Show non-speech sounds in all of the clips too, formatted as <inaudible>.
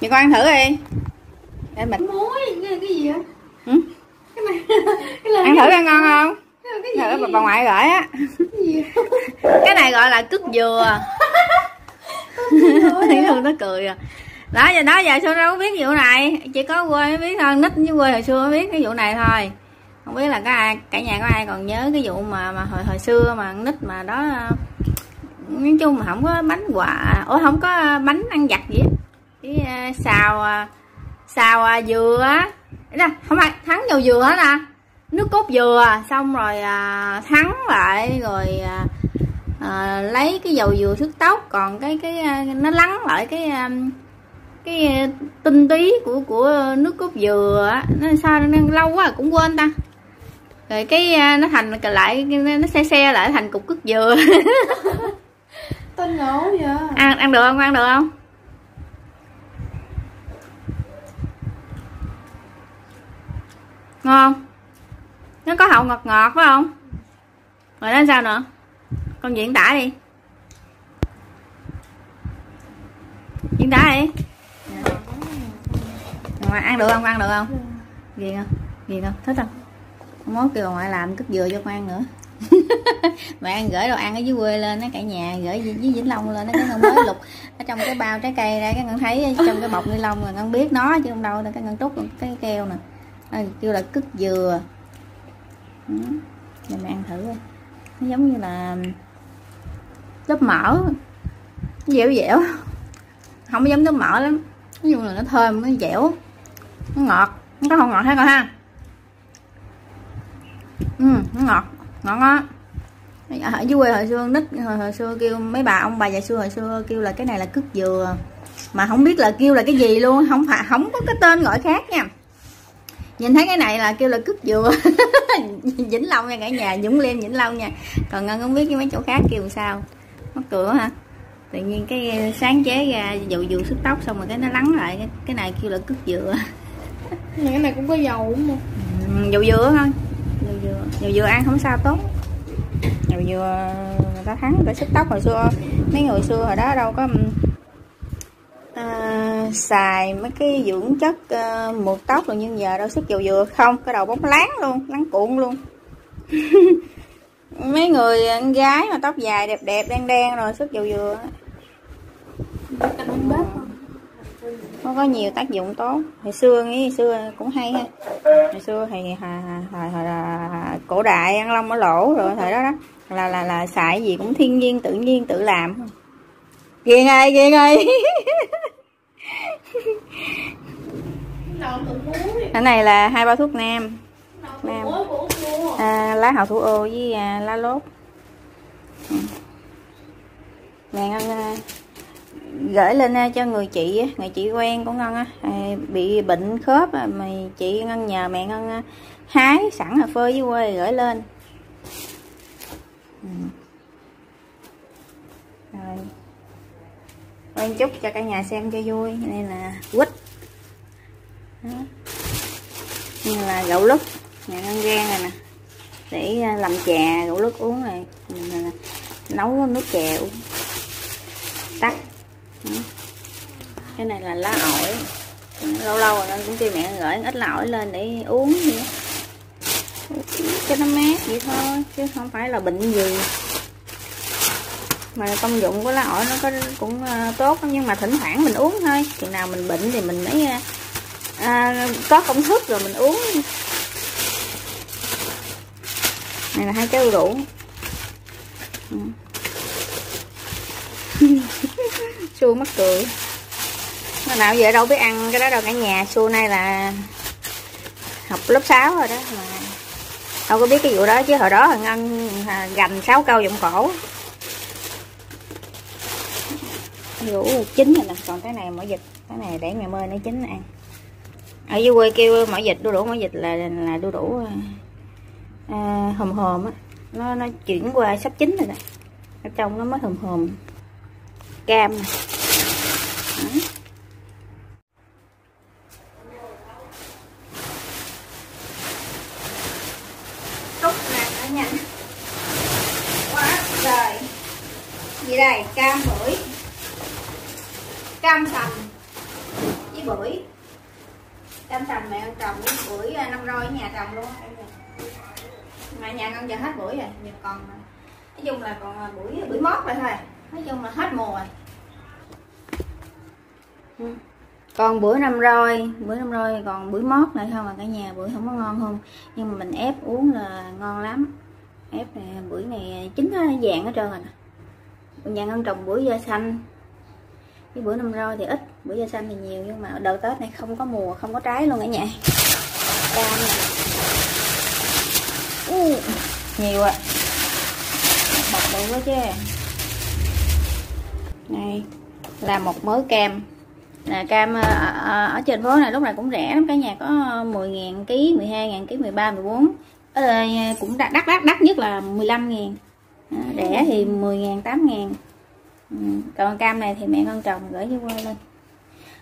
Vậy con ăn thử đi. Em mình muối cái gì vậy? Ừ? cái này <laughs> cái này Ăn thử ăn ngon không? cái gì? bà, bà ngoại gửi á. Cái <laughs> này gọi là cứt dừa. <laughs> Thấy thương nó cười à. Đó giờ đó giờ sao đâu có biết vụ này. Chỉ có quê mới biết thôi. Nít với quê hồi xưa mới biết cái vụ này thôi. Không biết là có ai cả nhà có ai còn nhớ cái vụ mà mà hồi hồi xưa mà nít mà đó nói chung mà không có bánh quà. Ủa không có bánh ăn vặt gì á cái uh, xào uh, xào uh, dừa nè không phải thắng dầu dừa hết nè nước cốt dừa xong rồi thắng lại rồi uh, lấy cái dầu dừa thức tóc. Còn cái cái nó lắng lại cái cái tinh túy của của nước cốt dừa nó sao nó lâu quá cũng quên ta. Rồi cái nó thành lại nó xe xe lại thành cục cước dừa. <laughs> Tên ngộ vậy. Ăn ăn được không? Ăn được không ngon. Nó có hậu ngọt ngọt phải không? Rồi nó sao nữa? Con diễn tả đi. Diễn tả đi. Ngoại ăn được không? Ăn được không? Ghiền không? Ghiền không? Thích không? Không muốn kêu ngoại làm cất dừa cho con ăn nữa. <laughs> Mẹ ăn gửi đồ ăn ở dưới quê lên nó cả nhà, gửi với vĩnh long lên nó cái con mới lục. Ở trong cái bao trái cây ra, cái con thấy trong cái bọc ni lông rồi con biết nó chứ không đâu, cái con trút cái keo nè à, kêu là cứt dừa. Ừ. để mẹ ăn thử nó giống như là lớp mỡ. Dẻo dẻo. Không có giống lớp mỡ lắm. Nói chung là nó thơm nó dẻo. Nó ngọt. Nó có không ngọt hết rồi ha? Ừ nó ngọt. Ngọt á. Ở dưới quê hồi xưa nít hồi, hồi xưa kêu mấy bà ông bà già xưa hồi xưa kêu là cái này là cứt dừa. Mà không biết là kêu là cái gì luôn không phải không có cái tên gọi khác nha nhìn thấy cái này là kêu là cứt dừa <laughs> vĩnh long nha cả nhà dũng liêm vĩnh long nha. Còn ngân không biết cái mấy chỗ khác kêu sao. Mắc cười ha tự nhiên cái sáng chế ra dầu dừa sức tóc xong rồi cái nó lắng lại. Cái, cái này kêu là cứt dừa <laughs> cái này cũng có dầu đúng không? Ừ, dầu dừa thôi. Dầu dừa. Dầu dừa ăn không sao tốt. Dầu dừa người ta thắng cái sức tóc hồi xưa. Mấy người xưa hồi đó đâu có à, xài mấy cái dưỡng chất ờ, à, mượt tóc rồi nhưng giờ đâu sức dầu dừa không cái đầu bóng láng luôn láng cuộn luôn. <laughs> Mấy người ờ, con gái mà tóc dài đẹp đẹp đen đen rồi sức dầu dừa nó có nhiều tác dụng tốt. Hồi xưa nghĩ xưa cũng hay ha. Hồi xưa thì hồi, hồi, hồi, hồi, cổ đại ăn lông ở lỗ rồi thời đó đó. Là là là xài gì cũng thiên nhiên tự nhiên tự làm. Ghiền ơi ghiền ơi <laughs> cái này là hai bao thuốc nam. Nam. À, lá hậu thủ ô với à, lá lốt. Ừ. Nè ngân à, gửi lên à, cho người chị người chị quen của ngân á. À, bị bệnh khớp à, mà chị ngân nhờ mẹ ngân à, hái sẵn là phơi với quê gửi lên. Ừ. Rồi quen chúc cho cả nhà xem cho vui đây là quýt. Như là gạo lứt, nhà ngân gan này nè. Để à, làm trà gạo lứt uống này. Mình nấu nước chè uống. Tắt. Cái này là lá ổi. Lâu lâu rồi nên cũng kêu mẹ gửi ít lá ổi lên để uống vậy cho nó mát vậy thôi, chứ không phải là bệnh gì mà công dụng của lá ổi nó có cũng uh, tốt nhưng mà thỉnh thoảng mình uống thôi. Chừng nào mình bệnh thì mình mới uh, à, có công thức rồi mình uống. Này là hai trái đu đủ xua mắc cười. Nó nào giờ đâu biết ăn cái đó đâu cả nhà. Xua nay là học lớp 6 rồi đó. Mà đâu có biết cái vụ đó chứ hồi đó thằng ăn à, gành sáu câu giọng cổ. Rủ chín rồi nè. Còn cái này mỏ vịt cái này để ngày mai nó chín ăn. Ở dưới quê kêu mỏ vịt đu đủ mỏ vịt là là đu đủ à, à hòm hòm á. Nó nó chuyển qua sắp chín rồi nè ở trong nó mới hòm hòm cam nè. Cốc nè cả quá trời gì đây? Cam bưởi cam sành. Bưởi. Cam sành mẹ trồng cái bưởi à, năm roi ở nhà trồng luôn. Mà nhà con giờ hết bưởi rồi, giờ còn à, nói chung là còn à, bưởi bưởi mót rồi thôi. Nói chung là hết mùa rồi. Ừ. Còn bữa năm roi bữa năm roi còn bữa mót lại không? Mà cả nhà bữa không có ngon không? Nhưng mà mình ép uống là ngon lắm. Ép này bưởi này chín nó vàng hết trơn rồi nè. Nhà ngân trồng bưởi da xanh cái bữa năm roi thì ít bữa da xanh thì nhiều nhưng mà đợt tết này không có mùa không có trái luôn cả nhà cam này uh, nhiều ạ. À. bọc đủ quá chứ. Này là một mớ cam. Là cam ở, ở ở trên phố này lúc này cũng rẻ lắm cả nhà có 10 ngàn ký 12 ngàn ký 13 14 ở đây cũng đắt đắt đắt, đắt nhất là 15 ngàn. Rẻ thì 10 ngàn 8 ngàn ừ. còn cam này thì mẹ con trồng gửi cho quê lên.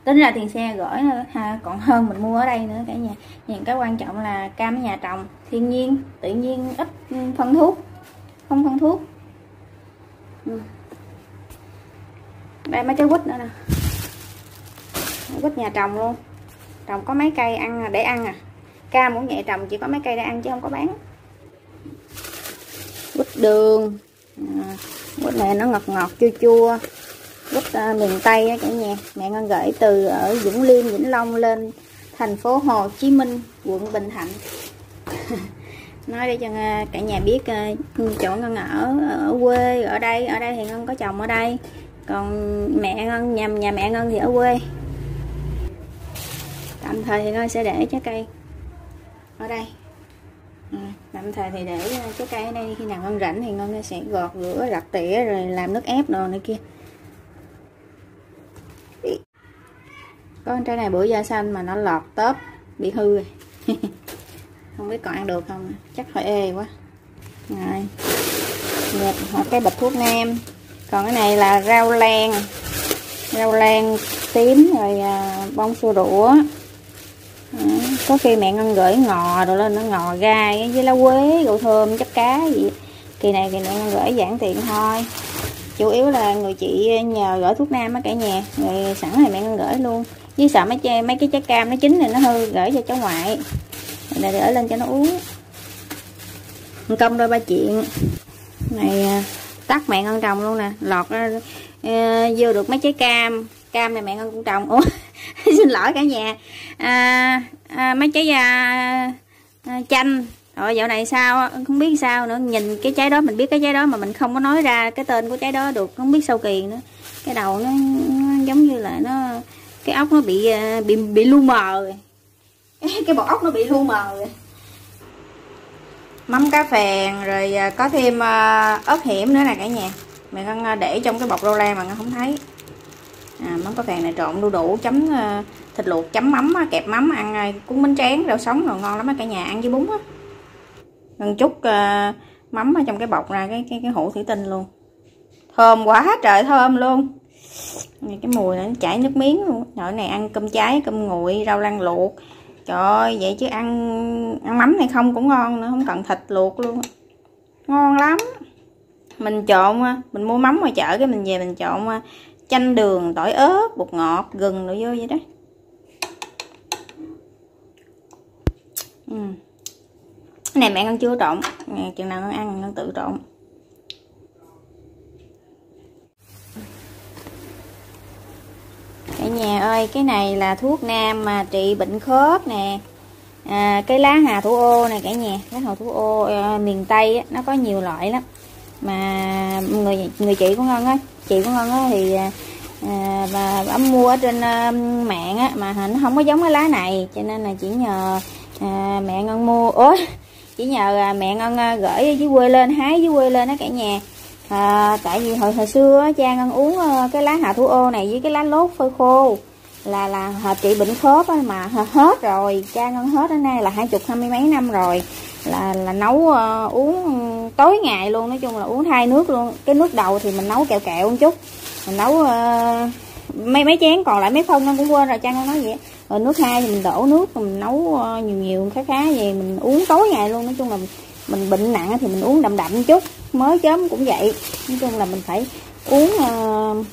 Tính ra tiền xe gửi ha, còn hơn mình mua ở đây nữa cả nhà. Nhưng cái quan trọng là cam ở nhà trồng thiên nhiên tự nhiên ít ừ, phân thuốc không phân thuốc. Ừ. đây mấy trái quýt nữa nè. Quýt nhà trồng luôn. Trồng có mấy cây ăn à, để ăn à. Cam cũng vậy trồng chỉ có mấy cây để ăn chứ không có bán. Quýt đường. À, quýt này nó ngọt ngọt chua chua. Quýt uh, à, miền tây á cả nhà mẹ ngon gửi từ ở vũng liêm vĩnh long lên thành phố hồ chí minh quận bình thạnh. <laughs> Nói để cho à, cả nhà biết uh, chỗ ngân ở ở quê ở đây ở đây thì ngân có chồng ở đây. Còn mẹ ngân nhà nhà mẹ ngân thì ở quê. Tạm thời thì ngân sẽ để trái cây ở đây à, tạm thời thì để ờ, trái cây ở đây khi nào ngon rảnh thì ngon sẽ gọt rửa rặt tỉa rồi làm nước ép đồ này kia. Có trái này bữa da xanh mà nó lọt tớp bị hư rồi. <laughs> Không biết còn ăn được không chắc phải ê quá. Rồi Nhật, cái bịch thuốc nam. Còn cái này là rau len rau len tím rồi ờ, bông xua đũa có khi mẹ ngân gửi ngò rồi lên nó ngò gai với lá quế rượu thơm chất cá gì. Kỳ này thì mẹ ngân gửi giản tiện thôi. Chủ yếu là người chị nhờ gửi thuốc nam á cả nhà. Người sẵn này mẹ ngân gửi luôn. Với sợ mấy chai mấy cái trái cam nó chín này nó hư gửi cho cháu ngoại. Này gửi lên cho nó uống. Công đôi ba chuyện. Này à, tắt mẹ ngân trồng luôn nè. Lọt ra uh, vô được mấy trái cam. Cam này mẹ ngân cũng trồng. Ủa? <laughs> xin lỗi cả nhà. À, à, mấy trái à, à, chanh. Rồi dạo này sao? Không biết sao nữa. Nhìn cái trái đó mình biết cái trái đó mà mình không có nói ra cái tên của trái đó được. Không biết sao kỳ nữa. Cái đầu nó, nó giống như là nó cái ốc nó bị à, bị bị lu mờ rồi. <laughs> Cái bột ốc nó bị lu mờ rồi. Mắm cá phèn rồi à, có thêm à, ớt hiểm nữa nè cả nhà. Mẹ đang để trong cái bọc rô la mà không thấy à, mắm cá vàng này trộn đu đủ chấm ờ, thịt luộc chấm mắm kẹp mắm ăn ờ, cuốn bánh tráng rau sống rồi ngon lắm cả nhà ăn với bún á. Gần chút uh, ờ, mắm ở trong cái bọc ra cái cái cái hũ thủy tinh luôn. Thơm quá trời thơm luôn. Cái mùi này nó chảy nước miếng luôn. Nội này ăn cơm cháy cơm nguội rau lan luộc. Trời ơi vậy chứ ăn ăn mắm này không cũng ngon nữa không cần thịt luộc luôn. Ngon lắm. Mình trộn mình mua mắm ngoài chợ cái mình về mình trộn chanh đường tỏi ớt bột ngọt gừng rồi vô vậy đó. Ừ. cái này mẹ con chưa trộn? Chừng nào con ăn con tự trộn. Cả nhà ơi cái này là thuốc nam mà trị bệnh khớp nè. À, cái lá hà thủ ô này cả nhà. Lá hà thủ ô à, miền tây á, nó có nhiều loại lắm. Mà người người chị của ngon á chị của ngon á thì à, à bà ấm mua ở trên à, mạng á mà nó không có giống cái lá này. Cho nên là chỉ nhờ à, mẹ ngân mua. Ối chỉ nhờ à, mẹ ngân à, gửi dưới quê lên hái dưới quê lên đó cả nhà. À, tại vì hồi hồi xưa cha ngân uống à, cái lá hạ thủ ô này với cái lá lốt phơi khô là là hợp trị bệnh khớp mà hết rồi. Cha ngân hết đến nay là hai chục hai mươi mấy năm rồi là là nấu uh, uống tối ngày luôn nói chung là uống hai nước luôn. Cái nước đầu thì mình nấu kẹo kẹo một chút. Mình nấu uh, mấy mấy chén còn lại mấy phong nó cũng quên rồi cha ngân nói vậy rồi nước hai thì mình đổ nước mình nấu uh, nhiều nhiều khá khá về mình uống tối ngày luôn. Nói chung là mình bệnh nặng thì mình uống đậm đậm chút. Mới chớm cũng vậy. Nói chung là mình phải uống uh,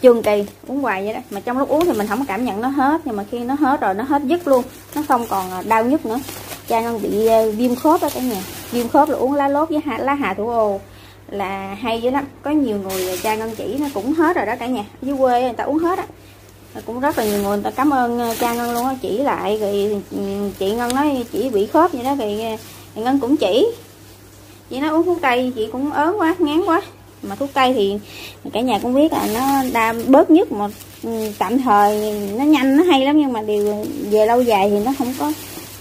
trường kỳ uống hoài vậy đó. Mà trong lúc uống thì mình không cảm nhận nó hết nhưng mà khi nó hết rồi nó hết dứt luôn. Nó không còn đau nhức nữa cha ngân bị ờ, viêm khớp đó cả nhà. Viêm khớp là uống lá lốt với hạ, lá hà thủ ô là hay dữ lắm. Có nhiều người ờ, cha ngân chỉ nó cũng hết rồi đó cả nhà. Dưới quê người ta uống hết á. Cũng rất là nhiều người người ta cảm ơn ờ, cha ngân luôn á chỉ lại rồi ừ, chị ngân nói chỉ bị khớp vậy đó thì, thì ngân cũng chỉ. Chị nói uống thuốc tây chị cũng ớn quá ngán quá. Mà thuốc tây thì cả nhà cũng biết là nó đa bớt nhất một ừ, tạm thời. Nó nhanh nó hay lắm nhưng mà điều về lâu dài thì nó không có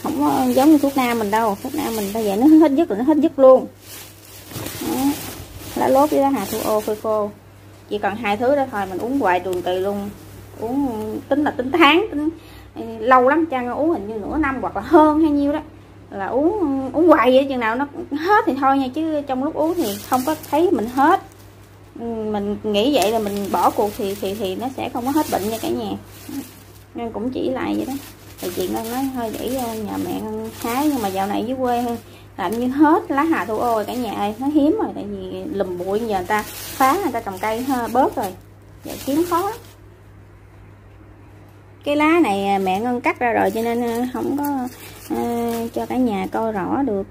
không có giống như thuốc nam mình đâu. Thuốc nam mình ta vậy nó hết dứt rồi, nó hết dứt luôn. Đó. lá lốt với lá hà thu ô phơi khô. Chỉ cần hai thứ đó thôi, mình uống hoài trường kỳ luôn. Uống tính là tính tháng, tính ừ, lâu lắm trang uống hình như nửa năm hoặc là hơn hay nhiêu đó. Là uống uống hoài vậy, chừng nào nó hết thì thôi nha, chứ trong lúc uống thì không có thấy mình hết. Ừ, mình nghĩ vậy là mình bỏ cuộc thì thì thì nó sẽ không có hết bệnh nha cả nhà. Nên cũng chỉ lại vậy đó thì chị ngân nói hơi để ờ, nhà mẹ ngân hái nhưng mà dạo này dưới quê làm như hết lá hà thủ ô rồi cả nhà ơi nó hiếm rồi tại vì lùm bụi giờ người ta phá người ta trồng cây ha, bớt rồi vậy kiếm khó lắm. Cái lá này à, mẹ ngân cắt ra rồi cho nên à, không có uh, cho cả nhà coi rõ được.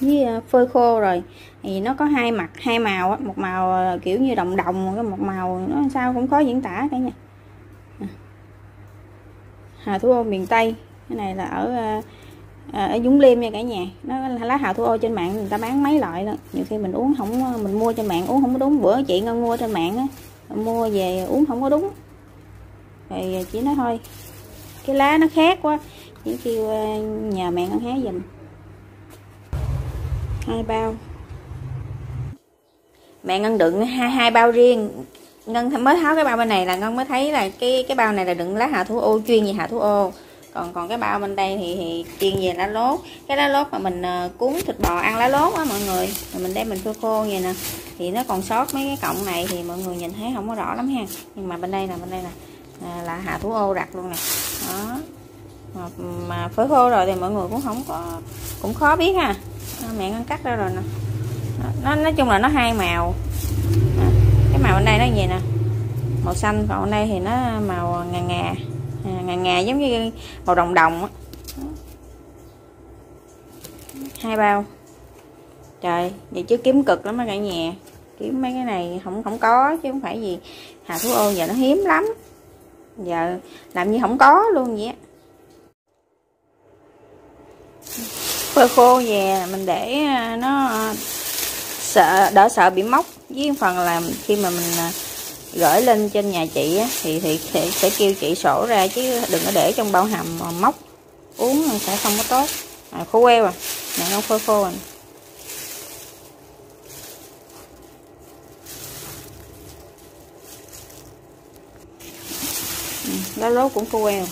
Với phơi khô rồi thì nó có hai mặt hai màu á một màu kiểu như đồng đồng cái một màu nó sao cũng khó diễn tả cả nhà hà thủ ô miền tây. Cái này là ở ờ, ờ, ở Dũng Liêm nha cả nhà. Nó lá hà thủ ô trên mạng người ta bán mấy loại đó nhiều khi mình uống không, mình mua trên mạng uống không có đúng. Bữa chị ngân mua trên mạng á, mua về uống không có đúng. Rồi ờ, chỉ nói thôi, cái lá nó khác quá. Chỉ kêu nhờ nhà mẹ ngân hái giùm. Hai bao. Mẹ ngân đựng hai hai bao riêng ngân mới tháo cái bao bên này là ngân mới thấy là cái cái bao này là đựng lá hạ thủ ô chuyên về hạ thủ ô. Còn còn cái bao bên đây thì thì chuyên về lá lốt. Cái lá lốt mà mình uh, cuốn thịt bò ăn lá lốt á mọi người. Rồi mình đem mình phơi khô vậy nè. Thì nó còn sót mấy cái cọng này thì mọi người nhìn thấy không có rõ lắm ha. Nhưng mà bên đây là bên đây là à, là hạ thủ ô đặt luôn nè. Đó. Mà, mà phơi khô rồi thì mọi người cũng không có cũng khó biết ha. Mẹ ngân cắt ra rồi nè. Nó nói chung là nó hai màu. À, cái màu bên đây nó gì nè. Màu xanh còn bên đây thì nó màu ngà ngà. À, ngà ngà giống như màu đồng đồng á. Hai bao. Trời vậy chứ kiếm cực lắm mấy cả nhà. Kiếm mấy cái này không không có chứ không phải gì hà thú ô giờ nó hiếm lắm. Giờ làm như không có luôn vậy á. Phơi khô về mình để à, nó sợ đỡ sợ bị móc với phần là khi mà mình à, gửi lên trên nhà chị á, thì thì sẽ, sẽ kêu chị sổ ra chứ đừng có để trong bao hầm mà móc. Uống sẽ không có tốt. À, khô queo à mẹ không phơi khô à. Ừ, Lá lốt cũng khô queo.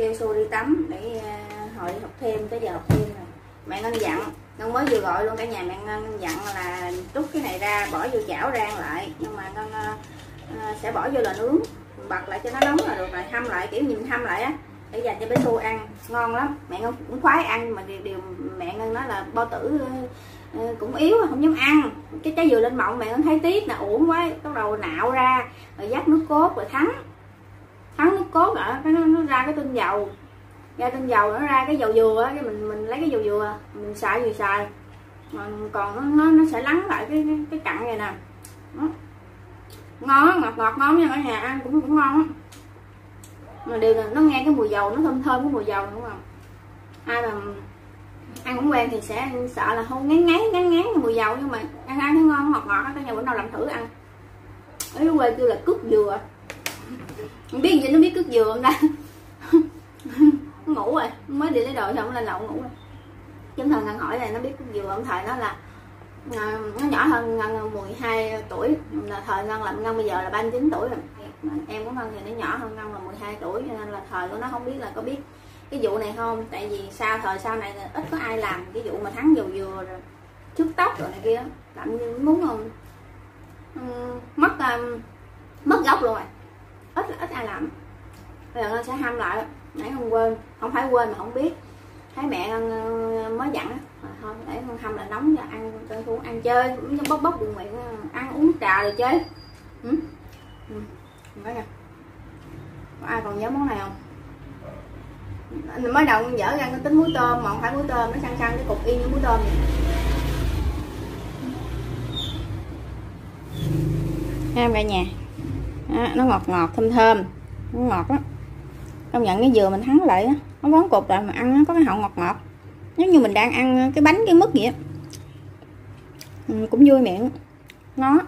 Kêu xô đi tắm để ờ, hồi đi học thêm tới giờ học thêm rồi. Mẹ ngân dặn ngân mới vừa gọi luôn cả nhà mẹ ngân dặn là rút cái này ra bỏ vô chảo rang lại. Nhưng mà ngân uh, sẽ bỏ vô là nướng bật lại cho nó nóng là được rồi hâm lại kiểu nhìn hâm lại á để dành cho bé xu ăn ngon lắm. Mẹ ngân cũng khoái ăn mà điều, điều mẹ ngân nói là bao tử uh, cũng yếu không dám ăn. Cái trái dừa lên mộng mẹ ngân thấy tiếc là uổng quá bắt đầu nạo ra rồi dắt nước cốt rồi thắng thắng nước cốt ở cái nó, nó ra cái tinh dầu. Ra tinh dầu nó ra cái dầu dừa cái mình mình lấy cái dầu dừa mình xài gì xài. Còn nó, nó nó sẽ lắng lại cái cái, cái cặn này nè. Đó. ngon ngọt ngọt ngon nha cả nhà ăn cũng cũng ngon á. Mà điều là nó nghe cái mùi dầu nó thơm thơm cái mùi dầu đúng không? Ai mà ăn cũng quen thì sẽ sợ là không ngán ngán ngán ngán mùi dầu nhưng mà ăn ăn thấy ngon ngọt ngọt cả nhà bữa nào làm thử ăn. Ở quê kêu là cút dừa không biết gì nó biết cướp dừa không ta <laughs> ngủ rồi mới đi lấy đồ xong lên lậu ngủ rồi. Chúng thần ngân hỏi này nó biết cướp dừa ông thời nó là à, nó nhỏ hơn ngân 12 tuổi là thời ngân làm ngân bây giờ là 39 tuổi rồi. Em của ngân thì nó nhỏ hơn ngân là 12 tuổi cho nên là thời của nó không biết là có biết cái vụ này không. Tại vì sao thời sau này là ít có ai làm cái vụ mà thắng dầu dừa rồi trước tóc rồi này kia. Làm như muốn không mất um, mất gốc luôn rồi ít ít ai làm. Bây giờ nó sẽ ham lại. Nãy không quên. Không phải quên mà không biết. Thấy mẹ ờ, mới dặn thôi, để con hâm là nóng cho ăn cơm xuống ăn chơi, cũng như bốc bốc đường miệng ăn uống trà rồi chơi. Ừ. Ừ. Thấy kìa. có ai còn nhớ món này không? Mới đầu con dở ra, con tính muối tôm mà không phải muối tôm, nó săn săn cái cục y như muối tôm vậy. Thấy cả nhà đó, nó ngọt ngọt thơm thơm. Nó ngọt á công nhận cái dừa mình thắng lại á. Nó bón cục lại mà ăn nó có cái hậu ngọt ngọt. Giống như mình đang ăn ờ, cái bánh cái mứt vậy á ừ, cũng vui miệng. Nó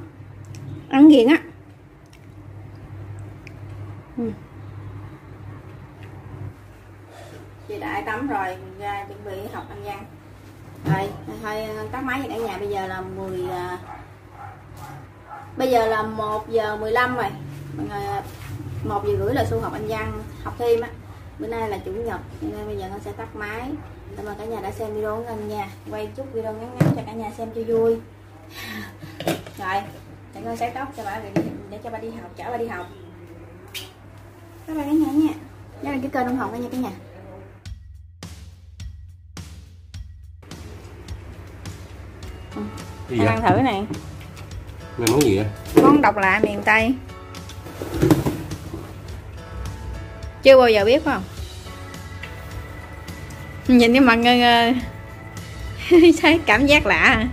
ăn ghiền á. Ừ. chị đại tắm rồi mình ra chuẩn bị học ăn văn rồi thôi tắt máy cả nhà bây giờ là 10 ờ, bây giờ là 1 giờ 15 rồi mọi người à, một giờ rưỡi là xu học anh văn học thêm á. Bữa nay là chủ nhật nên bây giờ con sẽ tắt máy. Cảm ơn cả nhà đã xem video của anh nha. Quay chút video ngắn ngắn cho cả nhà xem cho vui. <laughs> Rồi để con sấy tóc cho bà để, để cho bà đi học chở bà đi học. Các bạn cả nhà nha. Nhớ đăng ký kênh ủng hộ cả nhà cả nhà. Cái gì ăn thử này. Mày món gì vậy? món độc lạ miền tây chưa bao giờ biết không? Nhìn cái mặt ngơ <laughs> ngơ thấy cảm giác lạ.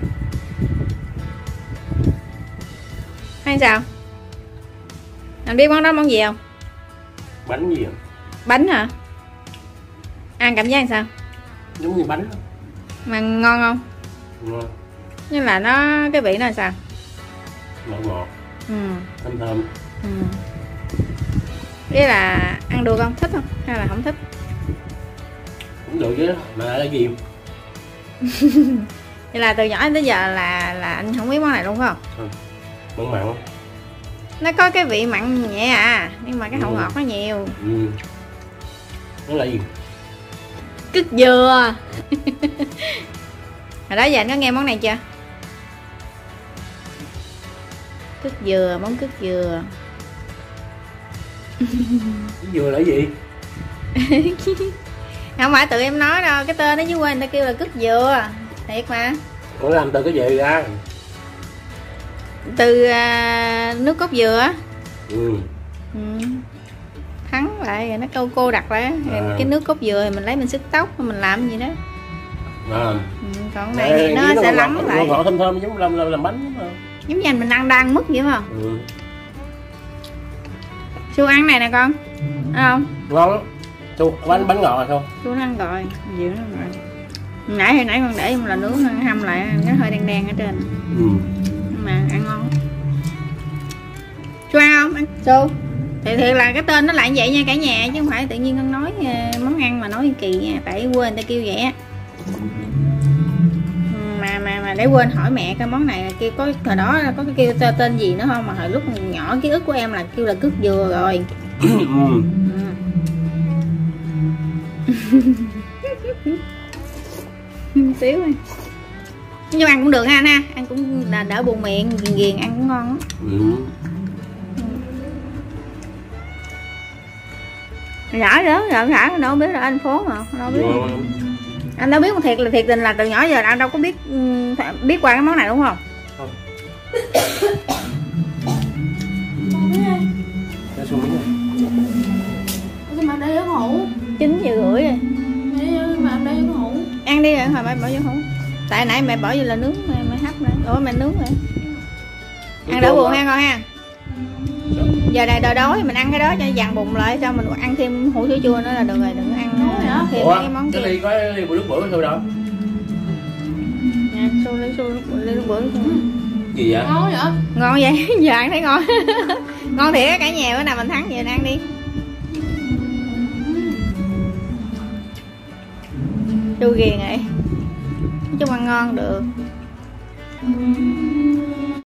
Hay sao? Anh biết món đó món gì không? Bánh gì vậy? bánh hả? Ăn cảm giác sao? Giống như bánh mà ngon không? Ngon, như là nó cái vị nó là sao? Ngọt ngọt, ừ. Thơm thơm ừ. Ý là ăn được không? Thích không? Hay là không thích? Cũng được chứ, mà là gì? <laughs> vậy là từ nhỏ tới giờ là là anh không biết món này luôn phải không? Mặn mặn. Nó có cái vị mặn nhẹ à nhưng mà cái hậu Ừ. ngọt nó nhiều. Ừ. Nó là gì? cứt dừa. <laughs> Hồi đó giờ anh có nghe món này chưa? Cứt dừa món cứt dừa Dừa là gì? <laughs> không phải tự em nói đâu cái tên đó dưới quê người ta kêu là cứt dừa thiệt mà Nó làm từ cái gì ra? từ à, nước cốt dừa á. Ừ. ừ. thắng lại rồi nó câu cô đặt lại À. cái nước cốt dừa thì mình lấy mình xức tóc mình làm gì đó À. ừ. còn cái này thì nó sẽ lắng lại Ngọt, thơm thơm giống làm làm, làm bánh không? giống như mình đang đang mứt vậy mà Ừ. su ăn này nè con. Thấy không? Ngon lắm. Chú, bánh bánh ngọt không? su nó ăn rồi dịu nó ăn rồi. Nãy hồi nãy con để một là nướng nó hâm lại nó hơi đen đen ở trên. Ừ. nhưng mà ăn ngon. Lắm. su ăn không? Ăn. Su thì thiệt là cái tên nó lại vậy nha cả nhà chứ không phải tự nhiên con nói ờ, món ăn mà nói kỳ nha tại quên người ta kêu vậy á. Mà để quên hỏi mẹ cái món này kia kêu có, hồi đó có cái kêu tên- tên gì nữa không? Mà hồi lúc nhỏ ký ức của em là kêu là cướp dừa rồi. Ừ. <laughs> Xíu thôi. Nhưng mà ăn cũng được ha, anh ha. Ăn cũng là đỡ buồn miệng, ghiền ghiền, ăn cũng ngon lắm Ừ. rõ đó rõ rõ đâu biết là anh phố mà, đâu biết. Dạ anh đâu biết mà thiệt là thiệt tình là từ nhỏ giờ anh đâu có biết phải- biết qua cái món này đúng không? Hũ? chín giờ rưỡi rồi. Mà ăn đi rồi hồi mẹ bỏ vô hũ tại nãy mẹ bỏ vô là nướng mẹ, mẹ hấp nữa. Ủa mẹ nướng rồi. Ăn đỡ buồn ha con ha. Giờ này đòi đói mình ăn cái đó cho dằn bụng lại xong mình ăn thêm hũ sữa chua nữa là được rồi đừng ăn hả? thêm Ủa, món cái kia ly có ly bữa nước bữa thôi đâu? Nè, xô lấy xô bữa xô. Gì vậy? Ngon vậy? ngon vậy <laughs> giờ ăn thấy ngon <laughs> ngon thiệt á, cả nhà bữa nào mình thắng về ăn đi chu ghiền vậy nói chung ăn ngon được